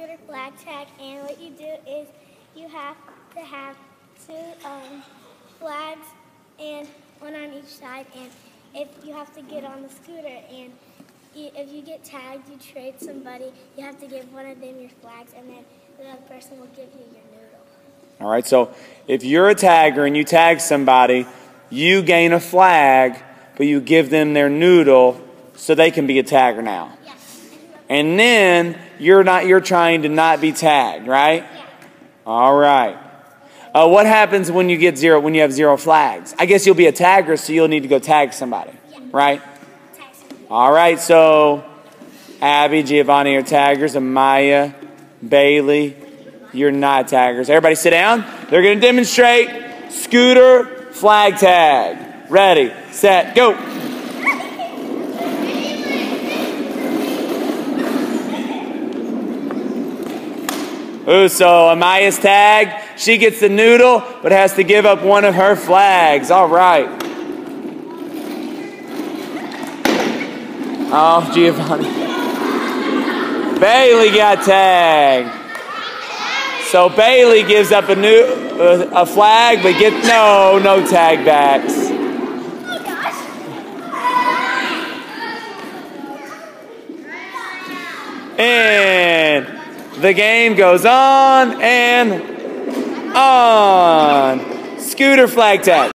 scooter flag tag, and what you do is you have to have two um, flags and one on each side, and if you have to get on the scooter, and you, if you get tagged, you trade somebody. You have to give one of them your flags, and then the other person will give you your noodle. All right, so if you're a tagger and you tag somebody, you gain a flag, but you give them their noodle so they can be a tagger now. Yes. And then you're not you're trying to not be tagged, right? Yeah. All right. Uh, what happens when you get zero when you have zero flags? I guess you'll be a tagger, so you'll need to go tag somebody, right? Tag somebody. All right. So Abby, Giovanni are taggers, and Maya, Bailey, you're not taggers. Everybody, sit down. They're going to demonstrate scooter flag tag. Ready, set, go. Ooh, so Amaya's tag. She gets the noodle, but has to give up one of her flags. All right. Oh, Giovanni. Bailey got tagged. So Bailey gives up a new uh, a flag, but get no no tag backs. Oh gosh. And the game goes on and on. Scooter flag tag.